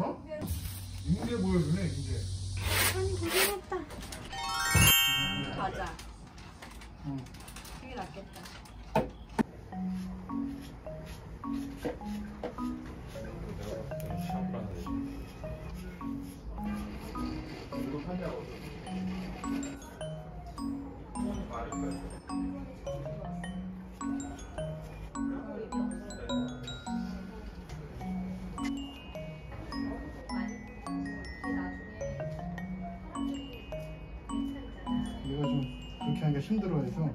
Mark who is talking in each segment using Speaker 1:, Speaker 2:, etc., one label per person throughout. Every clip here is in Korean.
Speaker 1: 어? 인대 보여주네 인대
Speaker 2: 아니 고생했다.
Speaker 3: 가자.
Speaker 1: 응. 하기가 힘들어해서.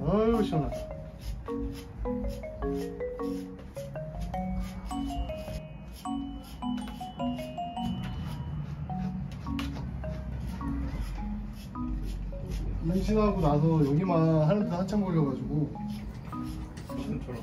Speaker 1: 어휴 시원하다 임신하고 나서 여기만 하는데 한참 걸려가지고.
Speaker 4: 무슨 처럼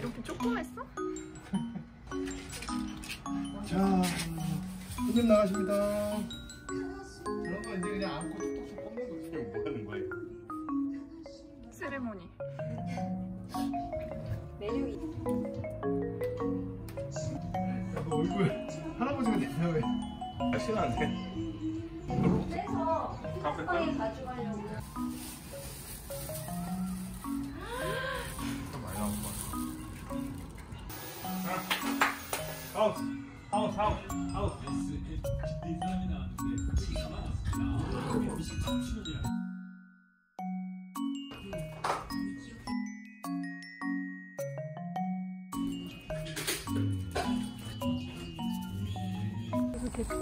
Speaker 2: 이렇게 조그맸어?
Speaker 1: 자 손님 나가십니다 이런 거 이제 그냥 안고 톡톡톡 뽑는 거지
Speaker 4: 뭐 하는 거예요?
Speaker 2: 세레모니.
Speaker 3: 매력이.
Speaker 1: 야, 너 얼굴 할아버지가 됐냐 왜
Speaker 4: 아, 싫어하는데?
Speaker 3: 그래서
Speaker 4: 카페
Speaker 3: 가져가려고.
Speaker 4: 아웃! 아웃! 아웃! 아웃!
Speaker 2: 이거 됐어.